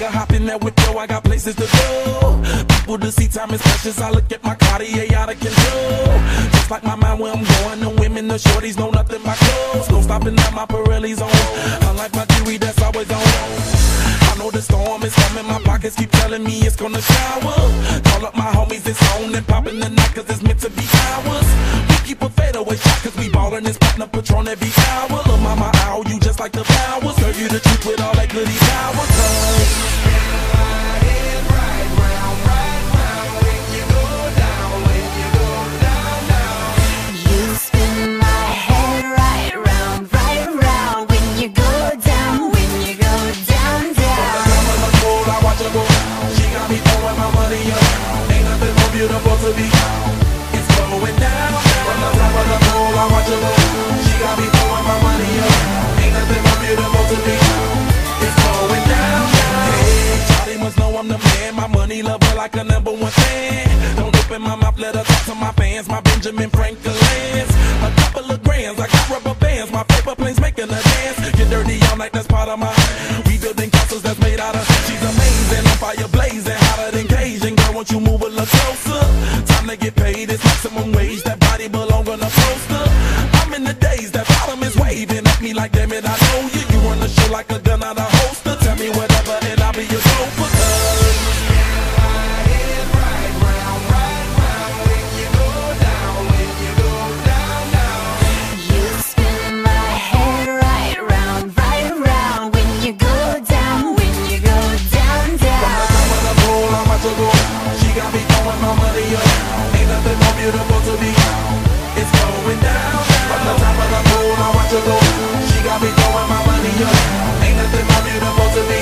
Take hop in that yo, I got places to go. People to see, time is precious. I look at my Cartier out of control. Just like my mind where I'm going, the women, the shorties know nothing but clothes. No stopping at my Pirelli's on. Unlike my jewelry that's always on. I know the storm is coming, my pockets keep telling me it's gonna shower. Call up my homies, it's on and popping the night, cause it's meant to be ours. We keep a fadeaway shot, cause we ballin' this platinum patron every hour. Lil' mama, ow, you just like the flowers. Girl, you the truth with all that goody power, must know I'm the man. My money lover like a number one fan. Don't open my mouth, let her talk to my fans. My Benjamin Franklin's. A couple of grands, I got rubber bands. My paper planes making a dance. Get dirty all night, that's part of my. We building castles that's made out of. She's amazing, on fire blazing, hotter than Cajun. Girl, won't you move a little closer? Time to get paid, it's maximum wage. That body belong on a poster. I'm in the days, that bottom is waving at me like, damn it, I know you. You run the show like a gun out of the both of these.